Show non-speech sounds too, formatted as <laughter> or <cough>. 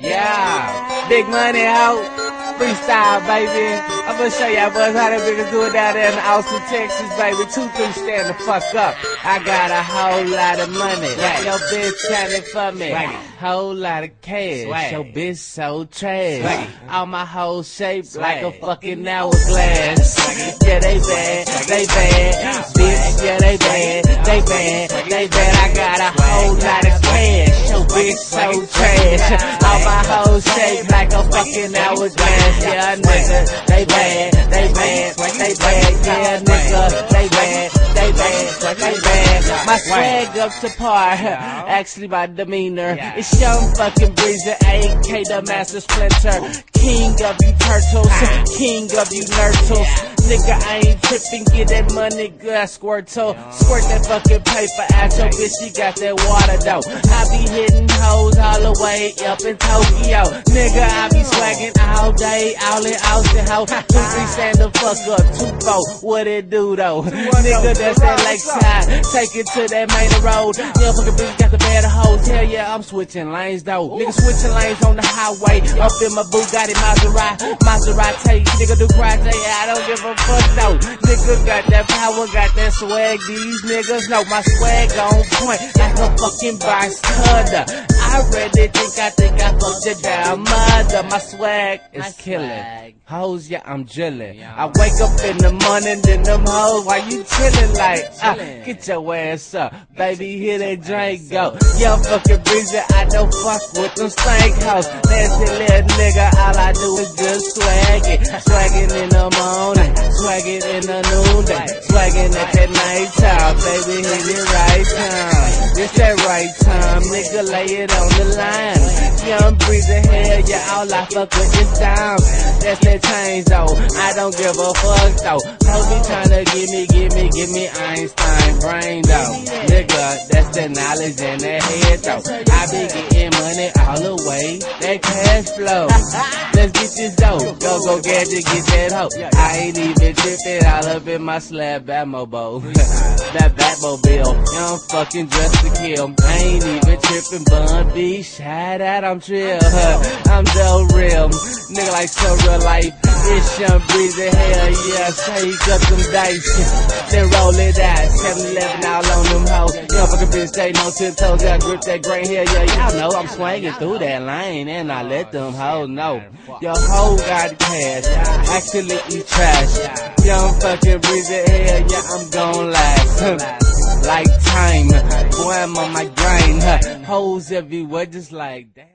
Yeah, big money out, freestyle, baby. I'm gonna show y'all boys how them niggas do it down there in Austin, Texas, baby. Two, three, stand the fuck up. I got a whole lot of money. Right. Your bitch trying for me. Swaggy. Whole lot of cash. Swag. Your bitch so trash. Swaggy. All my hoes shaped Swag. like a fucking hourglass. Yeah, they bad, they bad. Bitch, yeah, they bad, they bad, they bad. I got a bitch so trash. All my hoes shaped like a fucking hourglass. Yeah, nigga, they bad, they bad, they bad. Yeah, nigga, they bad, they bad, they bad. My swag up to par. <laughs> Actually, my demeanor. It's young fucking breezer, AK the master splinter. King of you turtles, <laughs> king of you nurtles. Nigga, I ain't tripping, get that money, good I squirt to Squirt that fucking paper at your bitch, she got that water though. I be hitting hoes all the way up in Tokyo. Nigga, I be swagging all day, all in Austin, ho. Two, three, stand the fuck up, two, four, what it do though? Nigga, that's that lakeside, take it to that main road. Yeah, fucking bitch got the better hoes, hell yeah, I'm switching lanes though. Nigga, switching lanes on the highway, up in my Bugatti Maserati, Maserati, nigga do karate, I don't give a fuck though. Nigga got that power, got that swag, these niggas know my swag on point, like a fucking cutter. I really think I think I fucked your damn mother. My swag is My killing. swag. Hoes, yeah, I'm chillin'. I wake up in the morning, then them hoes, why you chillin' like, ah, Chillin'. get your ass up. Baby, here that drink go. Young fucking Brezzy, I don't fuck with them stank hoes. Nasty little nigga, all I do is just swag it. Swaggin' in the morning, swaggin' in the noonday, swaggin' at that night time. Baby, hit it right time. It's that right time, nigga, lay it on the line. Young Brezzy, hell yeah, all I fuck with is down. That's that change though, I don't give a fuck though. Hoes be tryna give me, give me, give me Einstein brain though. Nigga, that's the knowledge in that head though. I be getting money all the way, that cash flow. Let's get this dough, go go gadget, get that hoe. I ain't even tripping all up in my slab Batmobile. <laughs> that batmobile. I'm fucking dressed to kill. I ain't even tripping, Bun B, shout out, I'm trill. <laughs> I'm like real life. It's young Brezzy, hell yeah, shake up some dice. Then roll it out, 7-Eleven all on them hoes. Young fucking bitch, stay no tiptoes, got grip that grain here, yeah, y'all know I'm swinging through that lane and I let them hoes know. Your hoe got cash, actually eat trash. Young fucking Brezzy, hell yeah, I'm gon' last. <laughs> like time, boy, I'm on my grind. Hoes everywhere, just like that.